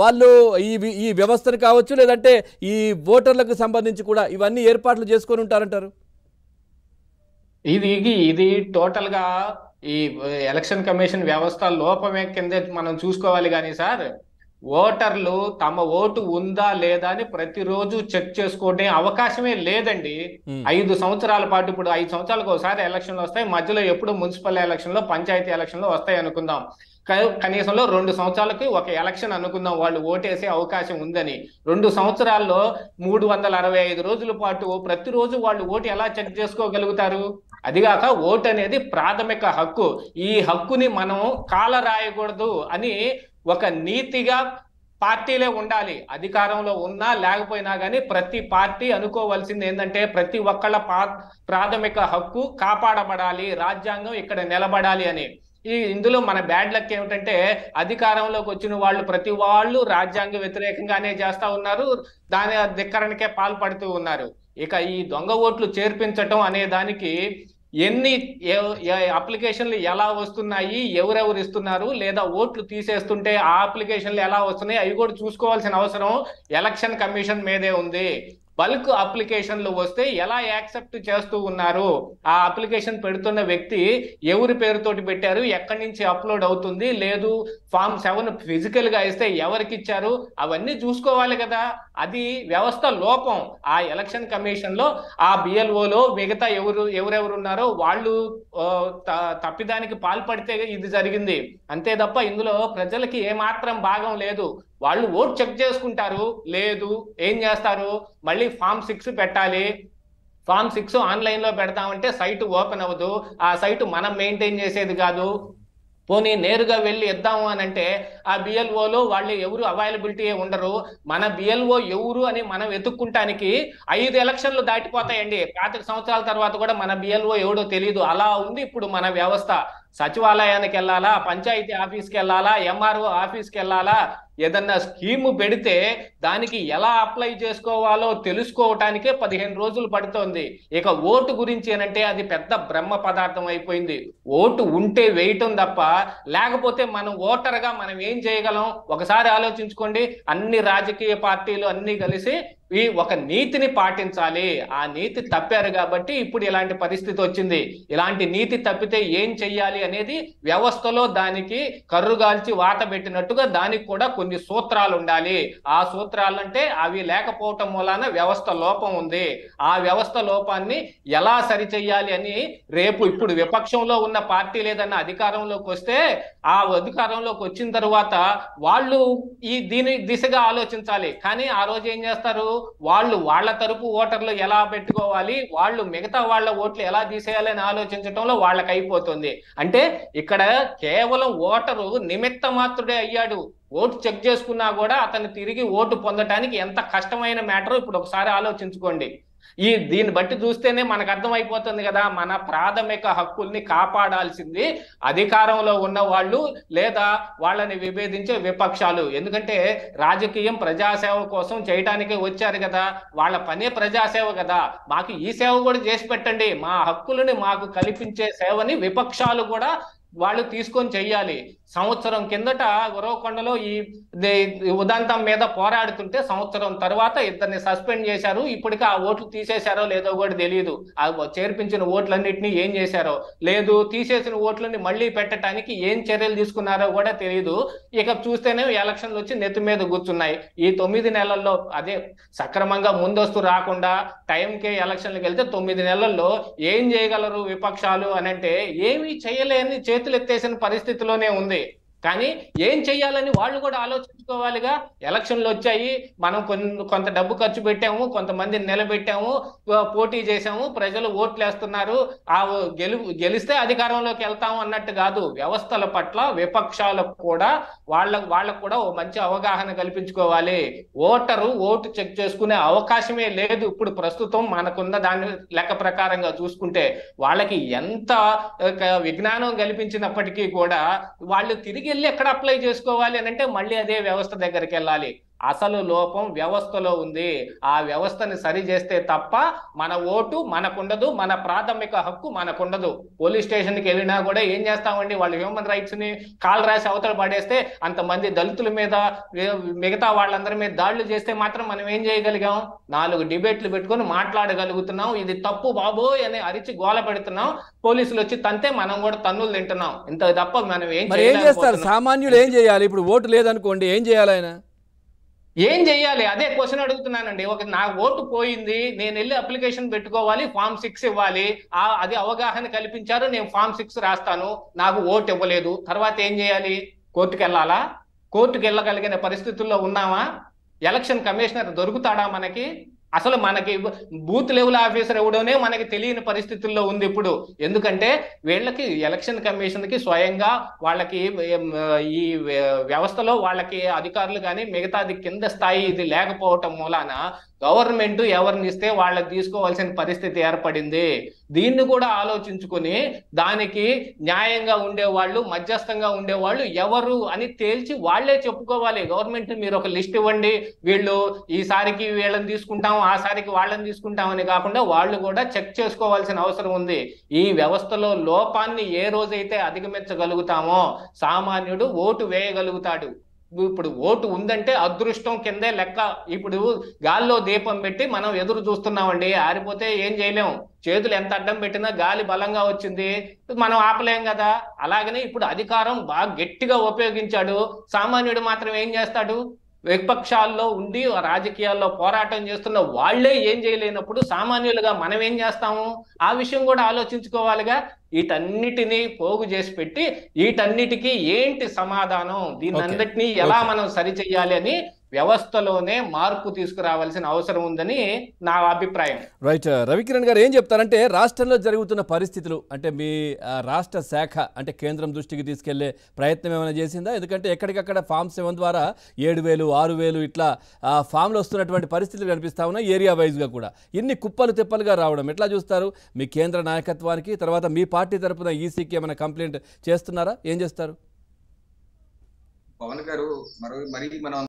వాళ్ళు ఈ ఈ వ్యవస్థను కావచ్చు లేదంటే ఈ ఓటర్లకు సంబంధించి కూడా ఇవన్నీ ఏర్పాట్లు చేసుకొని ఉంటారంటారు? ఇది ఇది టోటల్గా ఈ ఎలక్షన్ కమిషన్ వ్యవస్థ లోపమే కింద మనం చూసుకోవాలి కానీ సార్ ఓటర్లు తమ ఓటు ఉందా లేదా అని ప్రతిరోజు చెక్ చేసుకునే అవకాశమే లేదండి. ఐదు సంవత్సరాల పాటు ఇప్పుడు ఐదు సంవత్సరాలకు ఒకసారి ఎలక్షన్లు వస్తాయి. మధ్యలో ఎప్పుడు మున్సిపల్ ఎలక్షన్లో పంచాయతీ ఎలక్షన్లో వస్తాయి అనుకుందాం. కనీసంలో రెండు సంవత్సరాలకి ఒక ఎలక్షన్ అనుకుందాం. వాళ్ళు ఓటేసే అవకాశం ఉందని. రెండు సంవత్సరాల్లో మూడు వందల అరవై ఐదు రోజుల పాటు ప్రతిరోజు వాళ్ళు ఓటు ఎలా చెక్ చేసుకోగలుగుతారు? అదిగాక ఓటు అనేది ప్రాథమిక హక్కు. ఈ హక్కుని మనం కాల రాయకూడదు అని ఒక నీతిగా పార్టీలే ఉండాలి. అధికారంలో ఉన్నా లేకపోయినా కానీ ప్రతి పార్టీ అనుకోవాల్సింది ఏంటంటే ప్రతి ఒక్కళ్ళ ప్రాథమిక హక్కు కాపాడబడాలి. రాజ్యాంగం ఇక్కడ నిలబడాలి అని. ఈ ఇందులో మన బ్యాడ్ లక్ ఏమిటంటే అధికారంలోకి వచ్చిన వాళ్ళు ప్రతి వాళ్ళు రాజ్యాంగ వ్యతిరేకంగానే చేస్తా ఉన్నారు. దాని ధిక్కరణకే పాల్పడుతూ ఉన్నారు. ఇక ఈ దొంగ ఓట్లు చేర్పించటం అనే దానికి ఎన్ని ఏ- అప్లికేషన్లు ఎలా వస్తున్నాయి ఎవరెవరు ఇస్తున్నారు లేదా ఓట్లు తీసేస్తుంటే ఆ అప్లికేషన్లు ఎలా వస్తున్నాయి అవి కూడా చూసుకోవాల్సిన అవసరం ఎలక్షన్ కమిషన్ మీదే ఉంది. బల్క్ అప్లికేషన్లు వస్తే ఎలా యాక్సెప్ట్ చేస్తూ ఉన్నారు? ఆ అప్లికేషన్ పెడుతున్న వ్యక్తి ఎవరి పేరుతోటి పెట్టారు? ఎక్కడి నుంచి అప్లోడ్ అవుతుంది? లేదు ఫామ్ సెవెన్ ఫిజికల్గా ఇస్తే ఎవరికి ఇచ్చారు? అవన్నీ చూసుకోవాలి కదా. అది వ్యవస్థ లోపం. ఆ ఎలక్షన్ కమిషన్లో ఆ బిఎల్ఓలో మిగతా ఎవరు ఎవరెవరు ఉన్నారో వాళ్ళు త- తప్పిదానికి పాల్పడితే ఇది జరిగింది. అంతే తప్ప ఇందులో ప్రజలకి ఏమాత్రం భాగం లేదు. వాళ్ళు ఓట్ చెక్ చేసుకుంటారు లేదు ఏం చేస్తారు? మళ్ళీ ఫామ్ సిక్స్ పెట్టాలి. ఫామ్ సిక్స్ ఆన్లైన్లో పెడతామంటే సైట్ ఓపెన్ అవ్వదు. ఆ సైట్ మనం మెయింటైన్ చేసేది కాదు. పోనీ నేరుగా వెళ్ళి ఇద్దాము అని అంటే ఆ బిఎల్ఓలో వాళ్ళు ఎవరు అవైలబిలిటీ ఉండరు. మన బిఎల్ఓ ఎవరు అని మనం వెతుక్కుంటానికి ఐదు ఎలక్షన్లు దాటిపోతాయండి. పాతిక సంవత్సరాల తర్వాత కూడా మన బిఎల్ఓ ఎవడో తెలియదు అలా ఉంది ఇప్పుడు మన వ్యవస్థ. సచివాలయానికి వెళ్ళాలా? పంచాయతీ ఆఫీస్కి వెళ్ళాలా? ఎంఆర్ఓ ఆఫీస్కి వెళ్ళాలా? ఏదన్నా స్కీము పెడితే దానికి ఎలా అప్లై చేసుకోవాలో తెలుసుకోవటానికే పదిహేను రోజులు పడుతోంది. ఇక ఓటు గురించి ఏనంటే అది పెద్ద బ్రహ్మ పదార్థం అయిపోయింది. ఓటు ఉంటే వేయటం తప్ప లేకపోతే మనం ఓటర్గా మనం ఏం చేయగలం? ఒకసారి ఆలోచించుకోండి. అన్ని రాజకీయ పార్టీలు అన్ని కలిసి ఈ ఒక నీతిని పాటించాలి. ఆ నీతి తప్పారు కాబట్టి ఇప్పుడు ఇలాంటి పరిస్థితి వచ్చింది. ఇలాంటి నీతి తప్పితే ఏం చెయ్యాలి అనేది వ్యవస్థలో దానికి కర్రుగాల్చి వాత పెట్టినట్టుగా దానికి కూడా కొన్ని సూత్రాలు ఉండాలి. ఆ సూత్రాలు అంటే అవి లేకపోవటం మూలాన వ్యవస్థ లోపం ఉంది. ఆ వ్యవస్థ లోపాన్ని ఎలా సరిచెయ్యాలి అని రేపు ఇప్పుడు విపక్షంలో ఉన్న పార్టీ లేదన్న అధికారంలోకి వస్తే ఆ అధికారంలోకి వచ్చిన తర్వాత వాళ్ళు ఈ దీని దిశగా ఆలోచించాలి. కానీ ఆ రోజు ఏం చేస్తారు? వాళ్ళు వాళ్ళ తరపు ఓటర్లు ఎలా పెట్టుకోవాలి? వాళ్ళు మిగతా వాళ్ళ ఓట్లు ఎలా తీసేయాలని ఆలోచించడంలో వాళ్ళకి అయిపోతుంది అంటే ఇక్కడ కేవలం ఓటరు నిమిత్త మాత్రుడే అయ్యాడు. ఓటు చెక్ చేసుకున్నా కూడా అతను తిరిగి ఓటు పొందటానికి ఎంత కష్టమైన మ్యాటర్? ఇప్పుడు ఒకసారి ఆలోచించుకోండి. ఈ దీన్ని బట్టి చూస్తేనే మనకు అర్థమైపోతుంది కదా మన ప్రాథమిక హక్కుల్ని కాపాడాల్సింది అధికారంలో ఉన్న వాళ్ళు లేదా వాళ్ళని విభేదించే విపక్షాలు. ఎందుకంటే రాజకీయం ప్రజాసేవ కోసం చేయటానికే వచ్చారు కదా. వాళ్ళ పనే ప్రజాసేవ కదా. మాకు ఈ సేవ కూడా చేసి పెట్టండి. మా హక్కులని మాకు కల్పించే సేవని విపక్షాలు కూడా వాళ్ళు తీసుకొని చెయ్యాలి. సంవత్సరం కిందట గురవకొండలో ఈ ఉదంతం మీద పోరాడుతుంటే సంవత్సరం తర్వాత ఇద్దరిని సస్పెండ్ చేశారు. ఇప్పటికి ఆ ఓట్లు తీసేశారో లేదో కూడా తెలియదు ఆ చేర్పించిన ఓట్లన్నింటినీ ఏం చేశారో? లేదు తీసేసిన ఓట్లని మళ్ళీ పెట్టడానికి ఏం చర్యలు తీసుకున్నారో కూడా తెలియదు ఇక చూస్తేనే ఎలక్షన్లు వచ్చి నెత్తి మీద కూర్చున్నాయి. ఈ తొమ్మిది నెలల్లో అదే సక్రమంగా ముందస్తు రాకుండా టైంకే ఎలక్షన్లకు వెళ్తే తొమ్మిది నెలల్లో ఏం చేయగలరు విపక్షాలు అని అంటే ఏమీ చేయలేని చేతులు ఎత్తేసిన పరిస్థితిలోనే ఉంది. కానీ ఏం చెయ్యాలని వాళ్ళు కూడా ఆలోచించుకోవాలిగా. ఎలక్షన్లు వచ్చాయి. మనం కొంత డబ్బు ఖర్చు పెట్టాము. కొంతమందిని నిలబెట్టాము. పోటీ చేశాము. ప్రజలు ఓట్లు వేస్తున్నారు ఆ గెలు గెలిస్తే అధికారంలోకి వెళ్తాము అన్నట్టు కాదు. వ్యవస్థల పట్ల విపక్షాలకు కూడా వాళ్ళ వాళ్ళకు కూడా ఓ మంచి అవగాహన కల్పించుకోవాలి. ఓటరు ఓటు చెక్ చేసుకునే అవకాశమే లేదు. ఇప్పుడు ప్రస్తుతం మనకున్న దాని లెక్క ప్రకారంగా చూసుకుంటే వాళ్ళకి ఎంత విజ్ఞానం కల్పించినప్పటికీ కూడా వాళ్ళు తిరిగి వెళ్ళి ఎక్కడ అప్లై చేసుకోవాలి అని అంటే మళ్ళీ అదే వ్యవస్థ దగ్గరికి వెళ్ళాలి. అసలు లోపం వ్యవస్థలో ఉంది. ఆ వ్యవస్థని సరి చేస్తే తప్ప మన ఓటు మనకుండదు మన ప్రాథమిక హక్కు మనకుండదు. పోలీస్ స్టేషన్కి వెళ్ళినా కూడా ఏం చేస్తామండి? వాళ్ళు హ్యూమన్ రైట్స్ని కాల్ రాసి అవతల పడేస్తే అంతమంది దళితుల మీద మిగతా వాళ్ళందరి మీద దాడులు చేస్తే మాత్రం మనం ఏం చేయగలిగాం? నాలుగు డిబేట్లు పెట్టుకొని మాట్లాడగలుగుతున్నాం. ఇది తప్పు బాబోయ్ అని అరిచి గోల పెడుతున్నాం. పోలీసులు వచ్చి తంతే మనం కూడా తన్నులు తింటున్నాం. ఇంత తప్ప మనం ఏం చేస్తారు. సామాన్యులు ఏం చేయాలి? ఇప్పుడు ఓటు లేదనుకోండి ఏం చేయాలి ఆయన? ఏం చెయ్యాలి? అదే క్వశ్చన్ అడుగుతున్నానండి. ఒక నా ఓటు పోయింది నేను వెళ్ళి అప్లికేషన్ పెట్టుకోవాలి ఫామ్ సిక్స్ ఇవ్వాలి. ఆ అది అవగాహన కల్పించారు నేను ఫామ్ సిక్స్ రాస్తాను. నాకు ఓటు ఇవ్వలేదు. తర్వాత ఏం చేయాలి కోర్టుకు వెళ్ళాలా కోర్టుకు వెళ్ళగలిగిన పరిస్థితుల్లో ఉన్నామా? ఎలక్షన్ కమిషనర్ దొరుకుతాడా మనకి? అసలు మనకి బూత్ లెవెల్ ఆఫీసర్ ఎవడోనే మనకి తెలియని పరిస్థితుల్లో ఉంది ఇప్పుడు. ఎందుకంటే వీళ్ళకి ఎలక్షన్ కమిషన్కి స్వయంగా వాళ్ళకి ఈ వ్యవస్థలో వాళ్ళకి అధికారులు కానీ మిగతాది కింద స్థాయి ఇది లేకపోవటం మూలాన గవర్నమెంట్ ఎవరిని ఇస్తే వాళ్ళకి తీసుకోవాల్సిన పరిస్థితి ఏర్పడింది. దీన్ని కూడా ఆలోచించుకుని దానికి న్యాయంగా ఉండేవాళ్ళు మధ్యస్థంగా ఉండేవాళ్ళు ఎవరు అని తేల్చి వాళ్ళే చెప్పుకోవాలి. గవర్నమెంట్ మీరు ఒక లిస్ట్ ఇవ్వండి వీళ్ళు ఈసారికి వీళ్ళని తీసుకుంటాం ఆ సారికి వాళ్ళని తీసుకుంటాం అని కాకుండా వాళ్ళు కూడా చెక్ చేసుకోవాల్సిన అవసరం ఉంది. ఈ వ్యవస్థలో లోపాన్ని ఏ రోజైతే అధిగమించగలుగుతామో సామాన్యుడు ఓటు వేయగలుగుతాడు. ఇప్పుడు ఓటు ఉందంటే అదృష్టం కిందే లెక్క. ఇప్పుడు గాల్లో దీపం పెట్టి మనం ఎదురు చూస్తున్నామండి. ఆరిపోతే ఏం చేయలేం. చేతులు ఎంత అడ్డం పెట్టినా గాలి బలంగా వచ్చింది. మనం ఆపలేం కదా. అలాగనే ఇప్పుడు అధికారం బాగా గట్టిగా ఉపయోగించాడు. సామాన్యుడు మాత్రం ఏం చేస్తాడు? విపక్షాల్లో ఉండి రాజకీయాల్లో పోరాటం చేస్తున్న వాళ్ళే ఏం చేయలేనప్పుడు సామాన్యులుగా మనం ఏం చేస్తాము? ఆ విషయం కూడా ఆలోచించుకోవాలిగా. వీటన్నిటిని పోగు చేసి పెట్టి వీటన్నిటికీ ఏంటి సమాధానం? దీన్ని ఎలా. మనం సరి చెయ్యాలి అని వ్యవస్థలోనే మార్పు తీసుకురావాల్సిన అవసరం ఉందని నా అభిప్రాయం. రైట్ రవికిరణ్ గారు ఏం చెప్తారంటే రాష్ట్రంలో జరుగుతున్న పరిస్థితులు అంటే మీ రాష్ట్ర శాఖ అంటే కేంద్రం దృష్టికి తీసుకెళ్ళే ప్రయత్నం ఏమైనా చేసిందా? ఎందుకంటే ఎక్కడికక్కడ ఫామ్ సెవెన్ ద్వారా ఏడు వేలు ఆరు వేలు ఇట్లా ఫామ్లు వస్తున్నటువంటి పరిస్థితులు కనిపిస్తా ఉన్నాయి ఏరియా వైజ్గా కూడా. ఇన్ని కుప్పలు తిప్పలుగా రావడం ఎట్లా చూస్తారు? మీ కేంద్ర నాయకత్వానికి తర్వాత మీ పార్టీ తరపున ఈసీకి ఏమైనా కంప్లైంట్ చేస్తున్నారా? ఏం చేస్తారు? పవన్ గారు మరో మరి మనం